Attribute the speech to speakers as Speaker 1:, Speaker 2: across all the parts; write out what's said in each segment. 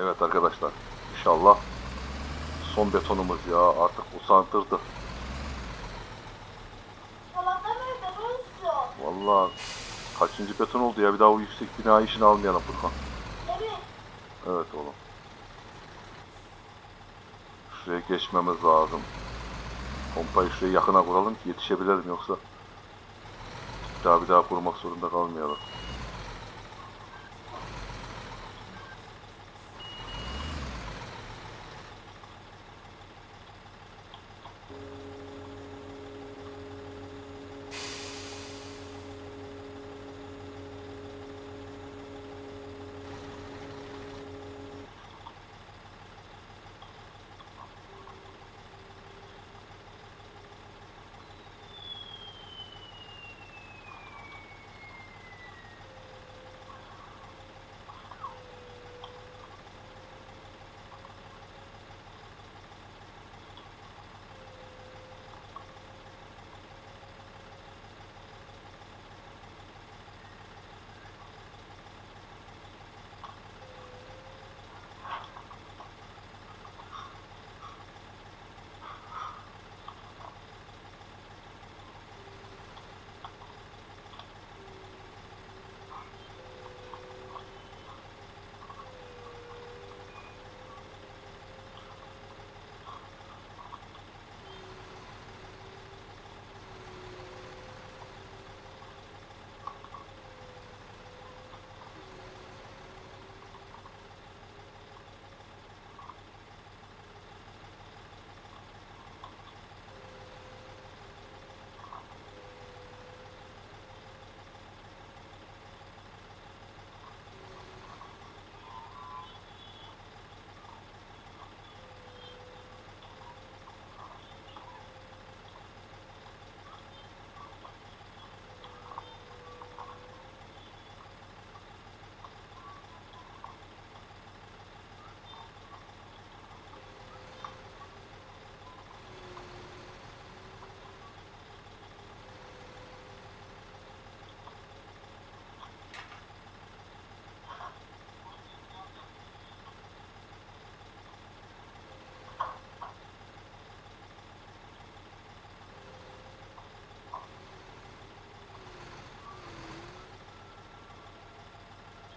Speaker 1: Evet arkadaşlar. İnşallah son betonumuz ya. Artık usandırdı. Vallahi kaçıncı beton oldu ya. Bir daha o yüksek bina işini almayalım Furkan.
Speaker 2: Evet.
Speaker 1: Evet oğlum. Şuraya geçmemiz lazım. Pompayı şuraya yakına kuralım ki yetişebilelim yoksa bir daha bir daha kurmak zorunda kalmayalım.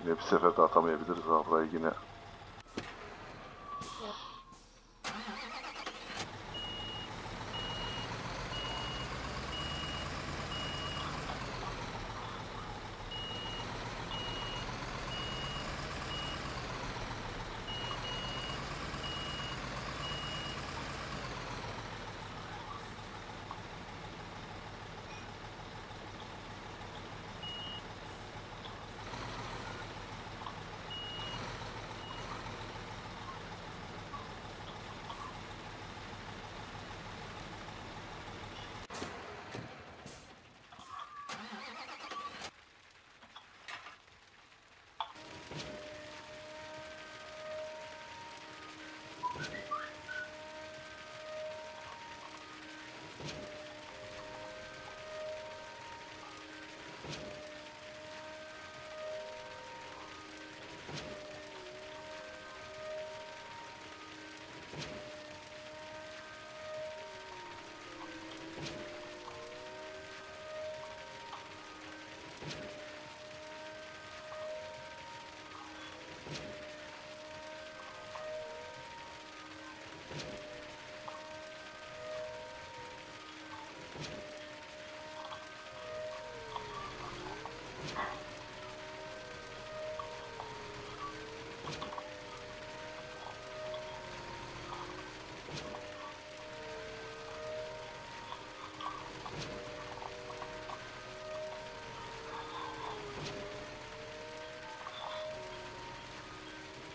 Speaker 1: Yine bir seferde atamayabiliriz ha yine.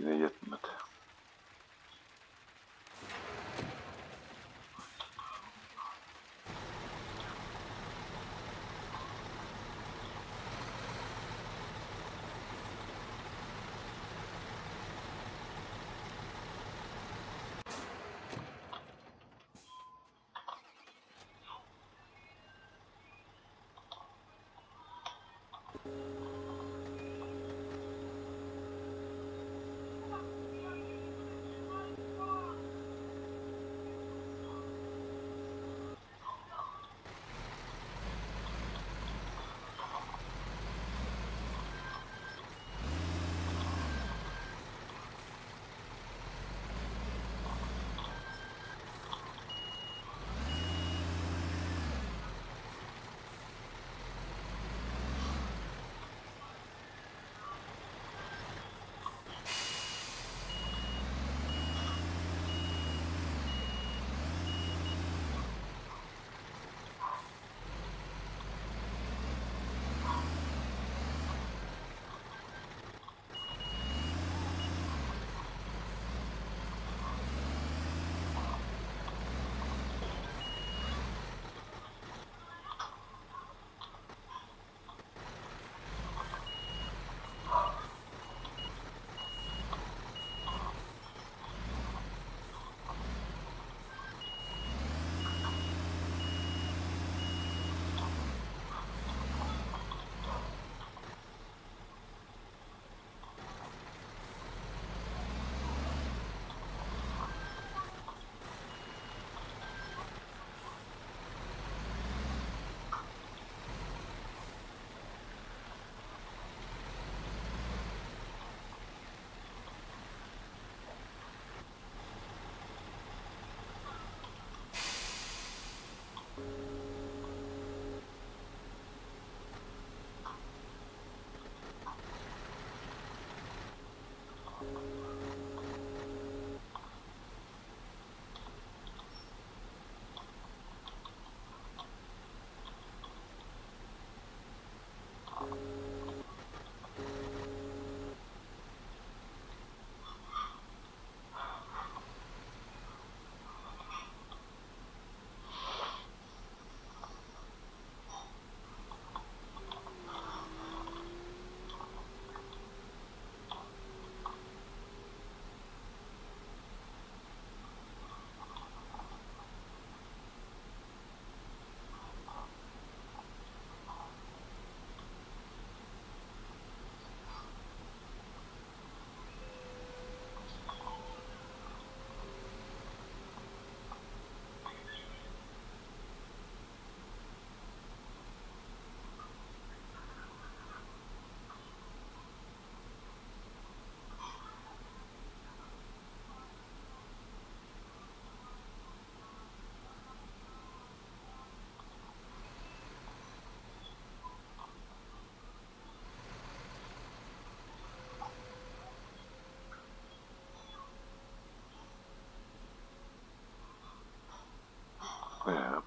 Speaker 1: Yine yet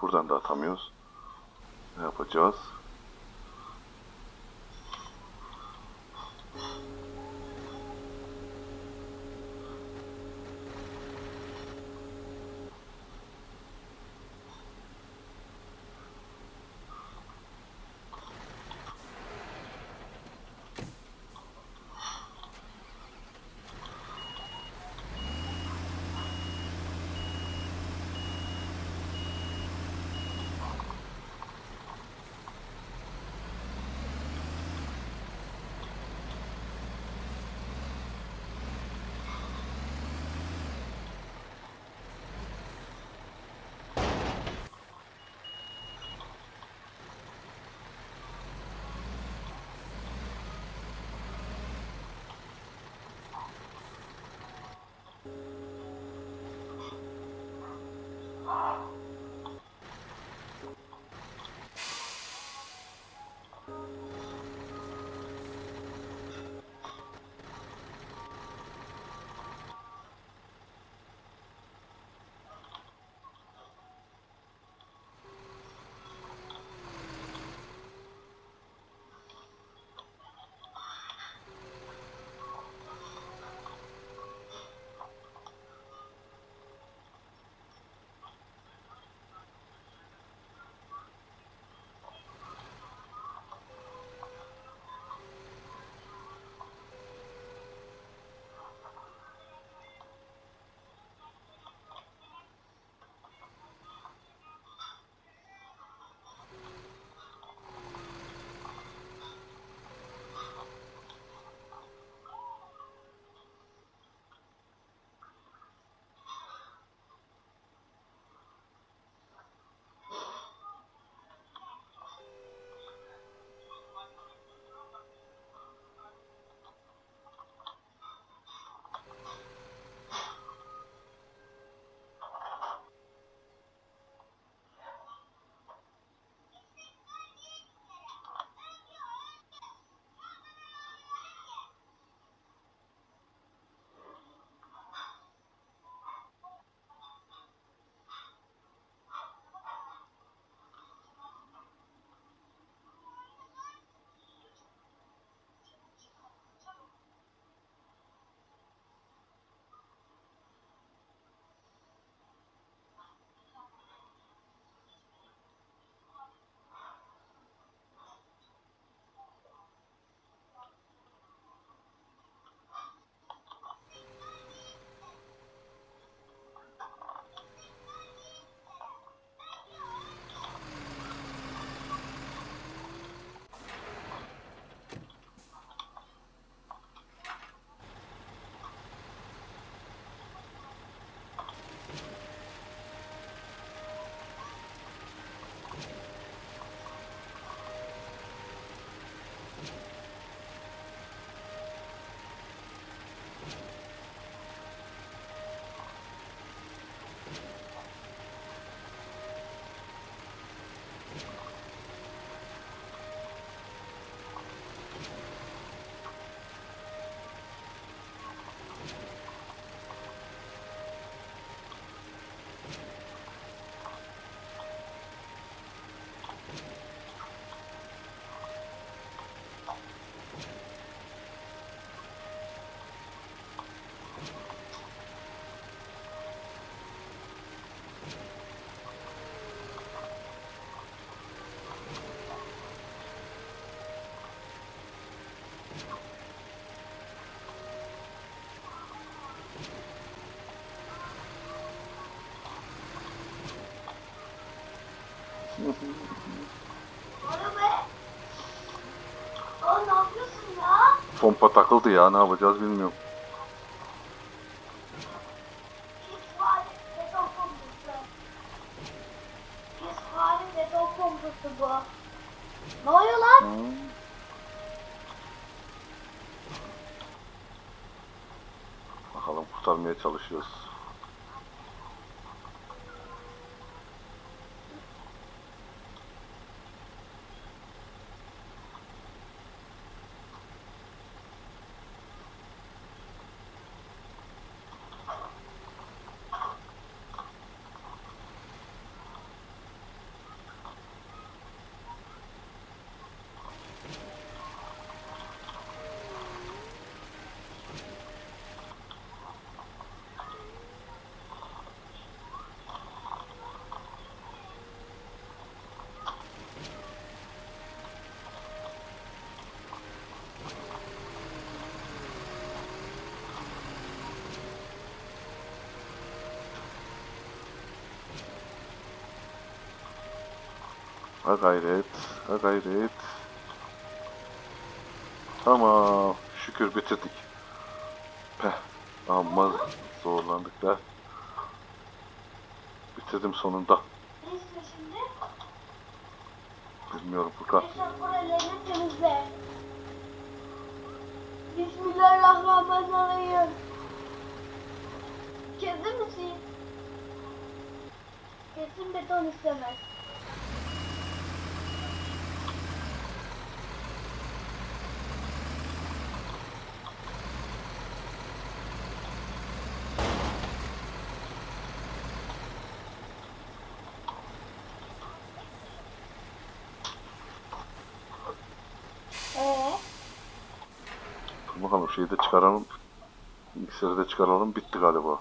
Speaker 1: buradan da atamıyoruz. Ne yapacağız? Pompa takıldı ya ne yapacağız bilmiyorum. Ha gayret, ha gayret. Tamam, şükür bitirdik. Peh, amma zorlandık da. Bitirdim sonunda. Bilmiyorum Furkan.
Speaker 2: Bismillahirrahmanirrahim. Kesin misin? Kesin beton istemez.
Speaker 1: Dur bakalım şeyi de çıkaralım. Bilgisayarı da çıkaralım. Bitti galiba.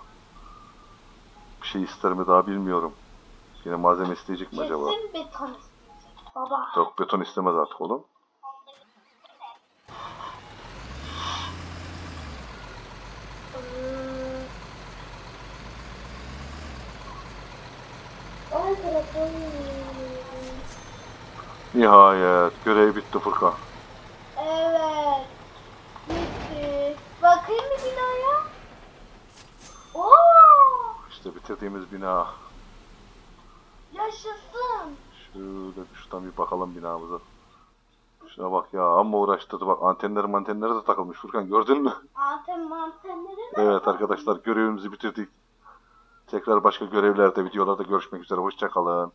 Speaker 1: Bir şey ister mi daha bilmiyorum. Yine malzeme isteyecek mi acaba?
Speaker 2: kesin beton isteyecek. Baba.
Speaker 1: Yok beton istemez artık oğlum.
Speaker 2: Telefon.
Speaker 1: Nihayet görev bitti Furkan. İşte bitirdiğimiz bina.
Speaker 2: Yaşasın.
Speaker 1: Şöyle şuradan bir bakalım binamıza. Şuna bak ya amma uğraştırdı bak antenleri mantenleri de takılmış Furkan gördün mü?
Speaker 2: Anten mantenleri?
Speaker 1: Evet arkadaşlar görevimizi bitirdik. Tekrar başka görevlerde videolarda görüşmek üzere hoşçakalın.